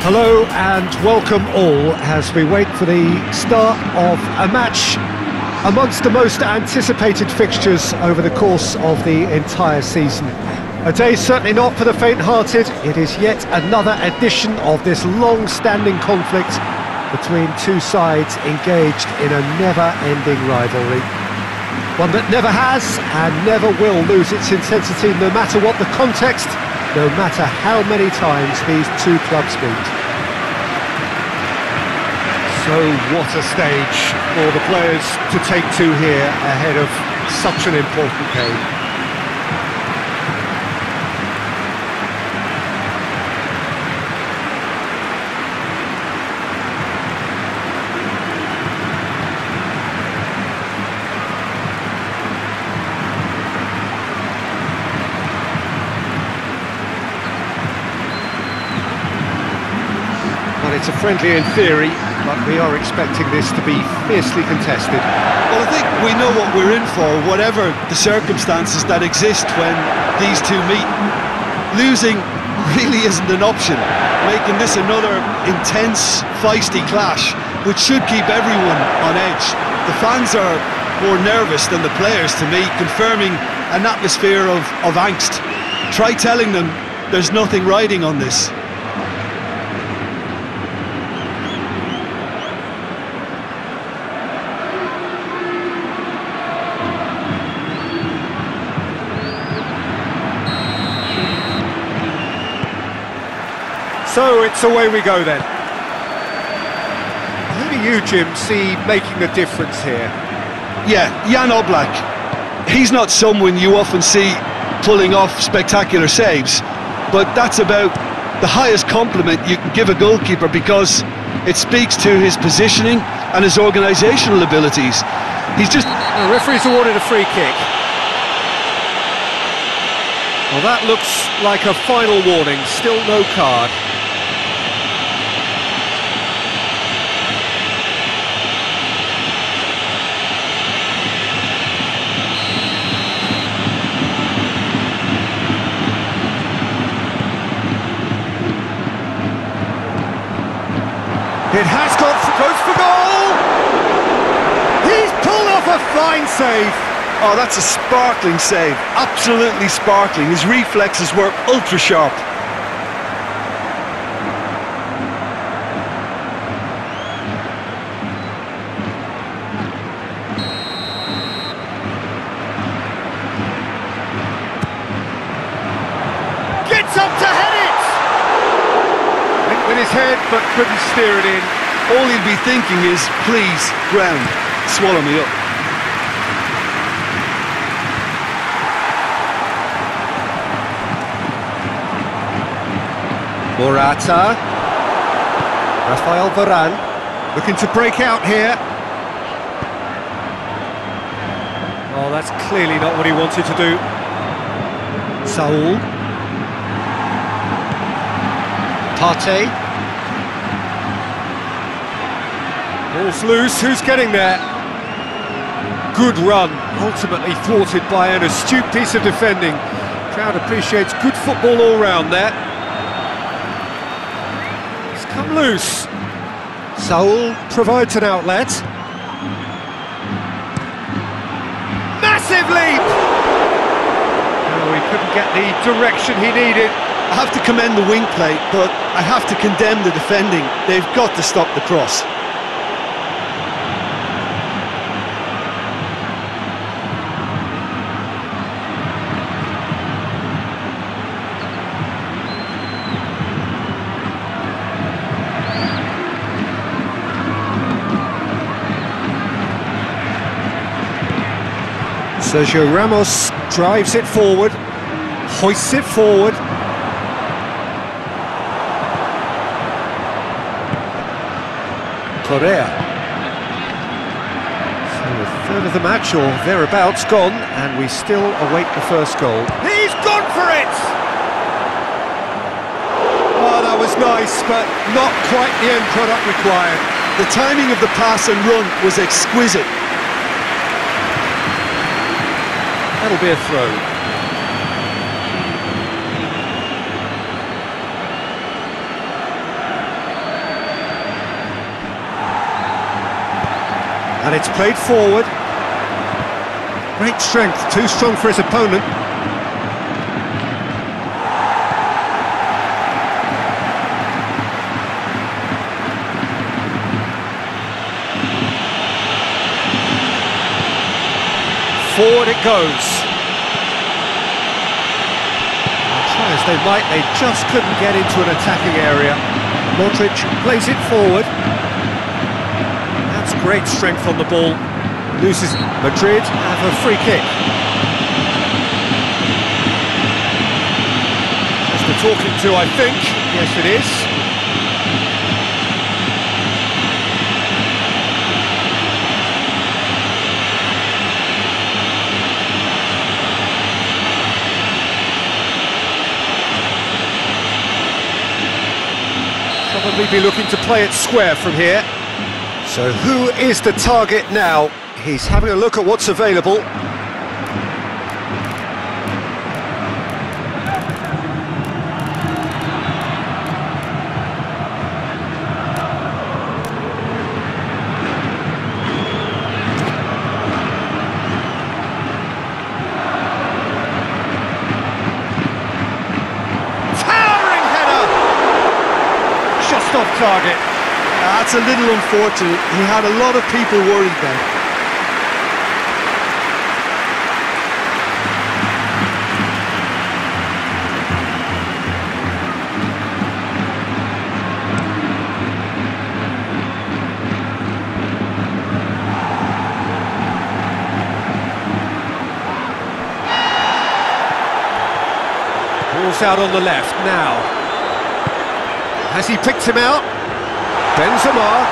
Hello and welcome all as we wait for the start of a match amongst the most anticipated fixtures over the course of the entire season. A day certainly not for the faint-hearted, it is yet another edition of this long-standing conflict between two sides engaged in a never-ending rivalry. One that never has and never will lose its intensity no matter what the context, no matter how many times these two clubs meet. So what a stage for the players to take to here ahead of such an important game. Friendly in theory, but we are expecting this to be fiercely contested. Well, I think we know what we're in for, whatever the circumstances that exist when these two meet. Losing really isn't an option, making this another intense, feisty clash, which should keep everyone on edge. The fans are more nervous than the players to me, confirming an atmosphere of, of angst. Try telling them there's nothing riding on this. So it's away we go then. Who do you, Jim, see making the difference here? Yeah, Jan Oblak. He's not someone you often see pulling off spectacular saves, but that's about the highest compliment you can give a goalkeeper because it speaks to his positioning and his organisational abilities. He's just... The referee's awarded a free kick. Well, that looks like a final warning, still no card. It has for, goes for goal! He's pulled off a fine save! Oh, that's a sparkling save. Absolutely sparkling. His reflexes were ultra sharp. Steer it in. All he'll be thinking is, please, ground, swallow me up. Morata. Rafael Varane. Looking to break out here. Oh, that's clearly not what he wanted to do. Saul. Partey. Ball's loose, who's getting there? Good run, ultimately thwarted by an astute piece of defending. Crowd appreciates good football all round there. It's come loose. Saul provides an outlet. Massive leap! Oh, he couldn't get the direction he needed. I have to commend the wing play, but I have to condemn the defending. They've got to stop the cross. Sergio Ramos drives it forward, hoists it forward. Correa. So a third of the match or thereabouts gone, and we still await the first goal. He's gone for it! Oh, that was nice, but not quite the end product required. The timing of the pass and run was exquisite. That'll be a throw. And it's played forward. Great strength, too strong for his opponent. Forward it goes. Try as they might, they just couldn't get into an attacking area. Modric plays it forward. That's great strength on the ball. Loses Madrid have a free kick. That's the talking to, I think. Yes, it is. Probably be looking to play it square from here. So who is the target now? He's having a look at what's available. off target. That's a little unfortunate. He had a lot of people worried. Ball's out on the left now. Has he picked him out? Benzema.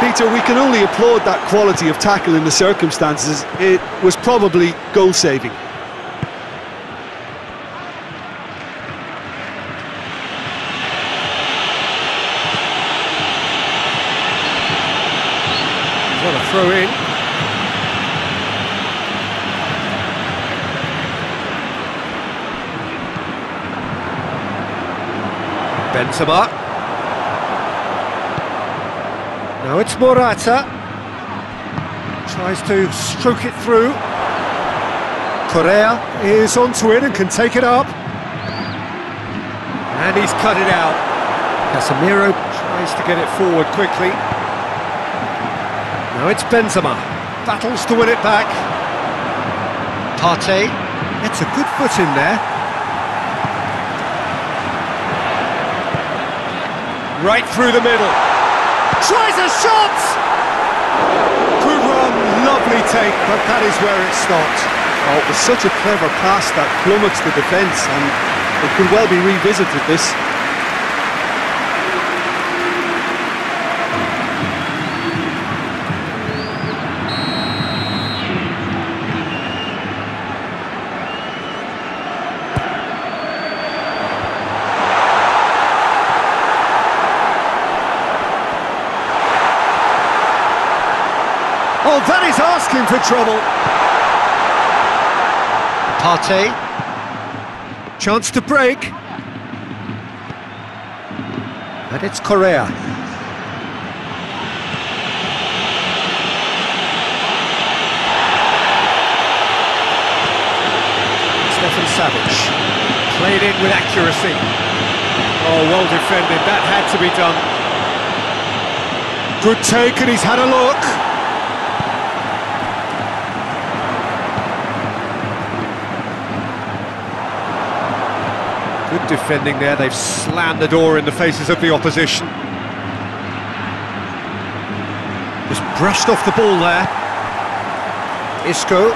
Peter, we can only applaud that quality of tackle in the circumstances. It was probably goal-saving. What a throw in. Benzema. Now it's Morata. Tries to stroke it through. Correa is onto it and can take it up. And he's cut it out. Casemiro tries to get it forward quickly. Now it's Benzema. Battles to win it back. Partey gets a good foot in there. Right through the middle. Tries a shot! Good run, lovely take, but that is where it stopped. Oh, it was such a clever pass that plummets the defence, and it could well be revisited, this. Oh, that is asking for trouble. Partey. Chance to break. And it's Correa. Stefan Savić. Played in with accuracy. Oh, well defended. That had to be done. Good take, and he's had a look. Good defending there, they've slammed the door in the faces of the opposition. Just brushed off the ball there. Isco.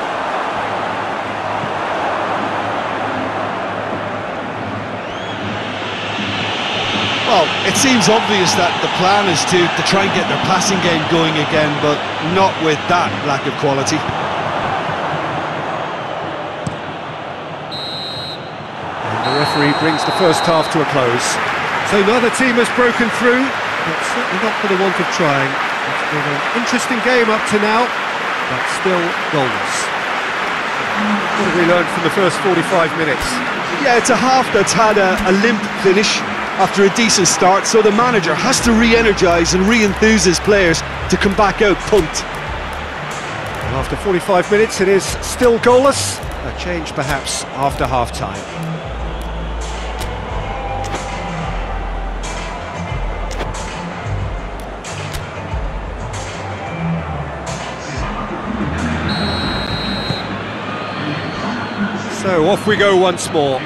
Well, it seems obvious that the plan is to, to try and get their passing game going again, but not with that lack of quality. Referee brings the first half to a close. So neither team has broken through, but certainly not for the want of trying. It's been an interesting game up to now, but still goalless. What have we learned from the first 45 minutes? Yeah, it's a half that's had a, a limp finish after a decent start, so the manager has to re-energise and re-enthuse his players to come back out pumped. And after 45 minutes, it is still goalless. A change perhaps after half-time. So off we go once more.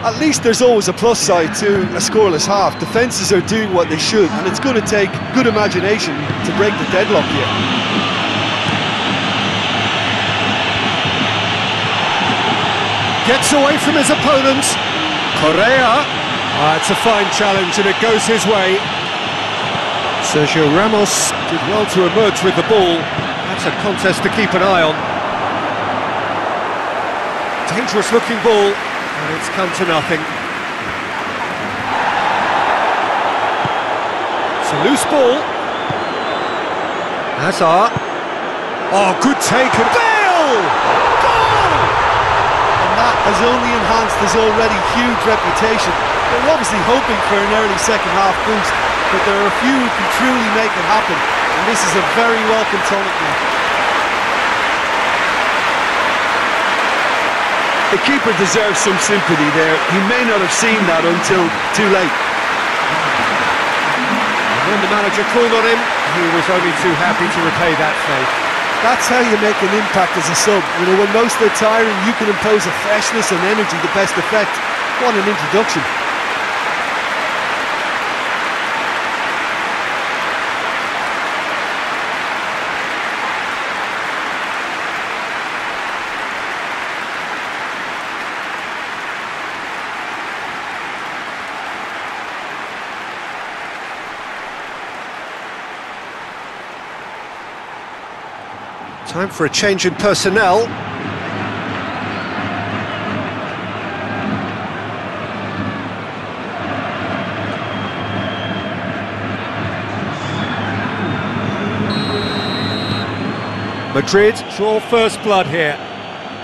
At least there's always a plus side to a scoreless half. Defences are doing what they should, and it's going to take good imagination to break the deadlock here. Gets away from his opponent. Correa. Ah, it's a fine challenge and it goes his way. Sergio Ramos did well to emerge with the ball. That's a contest to keep an eye on. Dangerous looking ball, and it's come to nothing. It's a loose ball. Hazard. Oh, good take and Bale! Goal! And that has only enhanced his already huge reputation. They're obviously hoping for an early second half boost, but there are a few who can truly make it happen, and this is a very welcome tonic now. The keeper deserves some sympathy there. He may not have seen that until too late. And when the manager called on him, he was only too happy to repay that faith. That's how you make an impact as a sub. You know, when most are tiring, you can impose a freshness and energy to best effect. What an introduction. Time for a change in personnel. Madrid draw first blood here.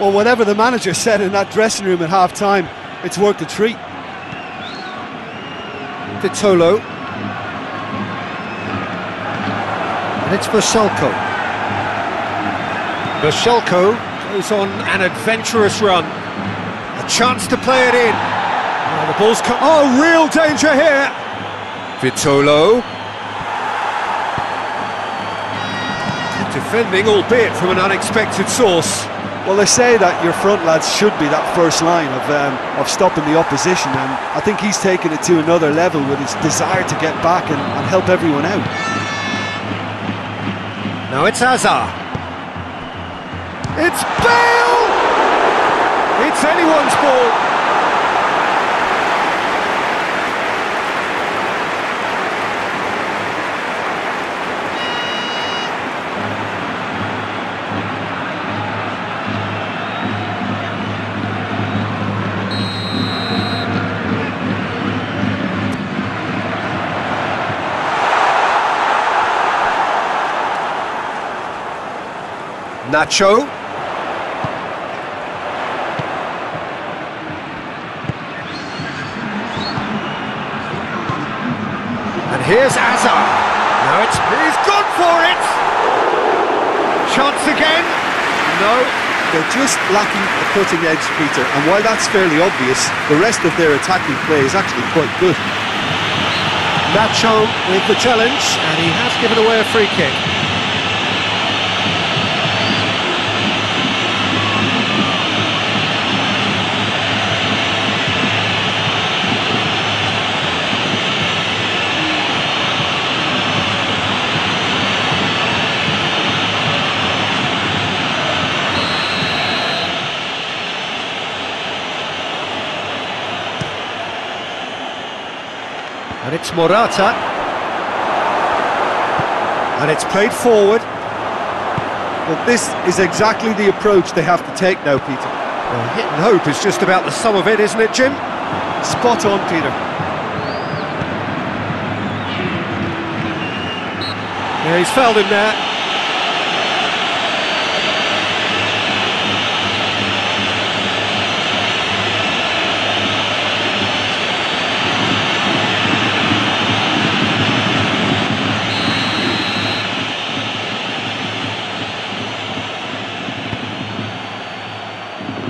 Well, whatever the manager said in that dressing room at half time, it's worked a treat. Vitolo. And it's Vrsaljko. Vrsaljko goes on an adventurous run. A chance to play it in. Oh, the ball's come. Oh, real danger here. Vitolo. Defending, albeit from an unexpected source. Well, they say that your front lads should be that first line of um, of stopping the opposition, and I think he's taken it to another level with his desire to get back and, and help everyone out. Now it's Hazard. It's Bale! It's anyone's ball. Nacho. And here's Now it's he's gone for it. Chance again. No. They're just lacking the cutting edge, Peter, and while that's fairly obvious, the rest of their attacking play is actually quite good. Nacho with the challenge, and he has given away a free kick. And it's Morata. And it's played forward. Well, this is exactly the approach they have to take now, Peter. Well, hit and hope is just about the sum of it, isn't it, Jim? Spot on, Peter. Yeah, he's fouled him there.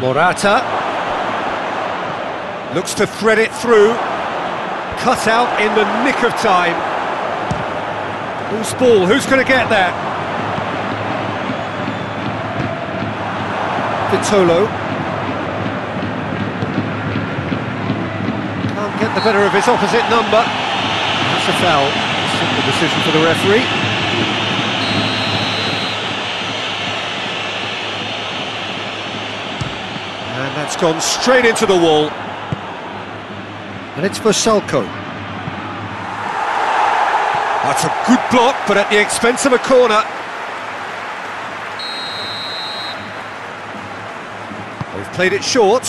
Morata. Looks to thread it through. Cut out in the nick of time. Who's ball? Who's going to get that? Vitolo. Can't get the better of his opposite number. That's a foul. Simple decision for the referee. And that's gone straight into the wall. And it's Vrsaljko. That's a good block, but at the expense of a corner. They've played it short.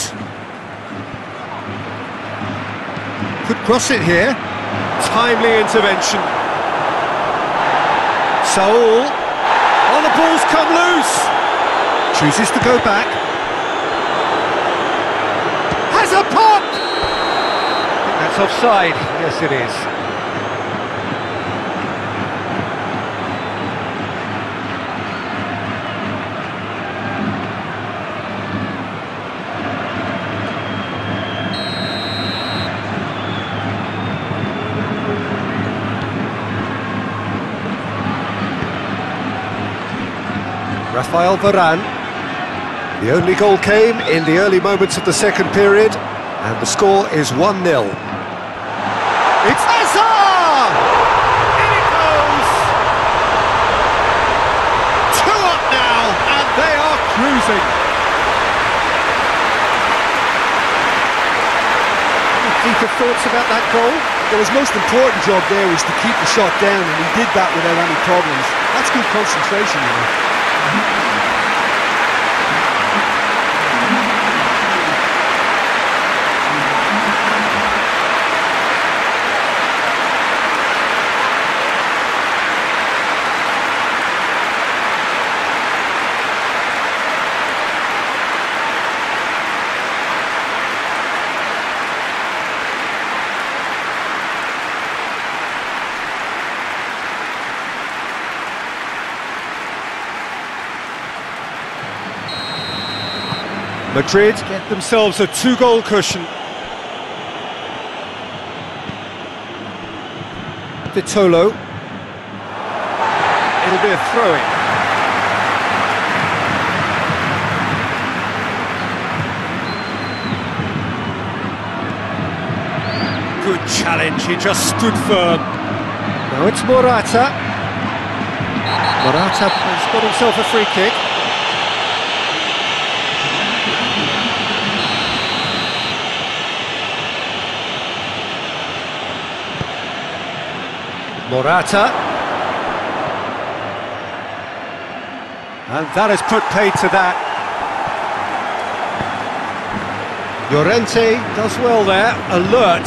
Could cross it here. Timely intervention. Saul. Oh, the ball's come loose. Chooses to go back. A pop! That's offside. Yes, it is. Rafael Varane. The only goal came in the early moments of the second period, and the score is 1-0. It's Hazard! In it goes! Two up now, and they are cruising. Any deeper thoughts about that goal? Well, his most important job there was to keep the shot down, and he did that without any problems. That's good concentration, you know. Madrid get themselves a two-goal cushion. Vitolo. It'll be a throw-in. Good challenge, he just stood firm. Now it's Morata. Morata has got himself a free kick. Morata. And that has put paid to that. Llorente does well there, alert.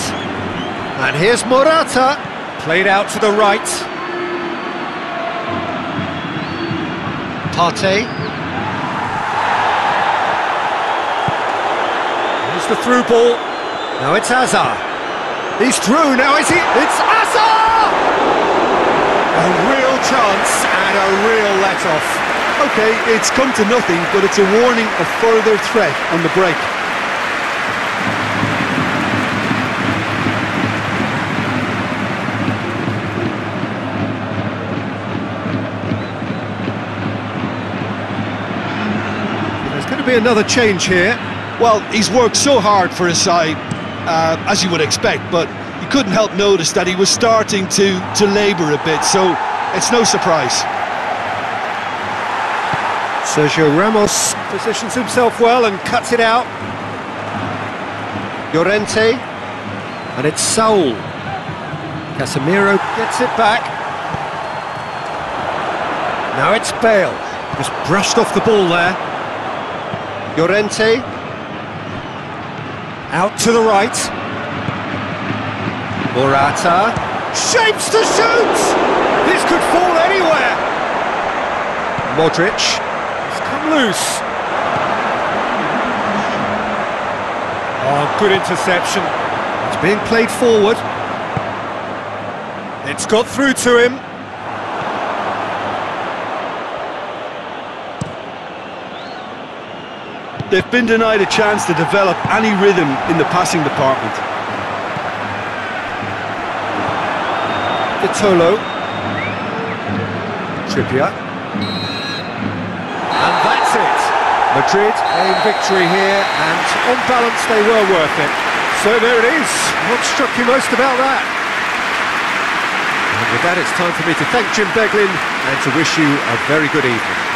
And here's Morata, played out to the right. Partey. Here's the through ball. Now it's Hazard. He's through, now is he? It's Hazard! A real chance and a real let-off. Okay, it's come to nothing, but it's a warning of further threat on the break. There's going to be another change here. Well, he's worked so hard for his side, uh, as you would expect, but you couldn't help notice that he was starting to, to labour a bit, so it's no surprise. Sergio Ramos positions himself well and cuts it out. Llorente, and it's Saul. Casemiro gets it back. Now it's Bale, just brushed off the ball there. Llorente, out to the right. Morata, shapes to shoot! This could fall anywhere! Modric, it's come loose. Oh, good interception. It's being played forward. It's got through to him. They've been denied a chance to develop any rhythm in the passing department. Vitolo. Trippier. And that's it. Madrid in victory here, and on balance they were worth it. So there it is. What struck you most about that? And with that, it's time for me to thank Jim Beglin and to wish you a very good evening.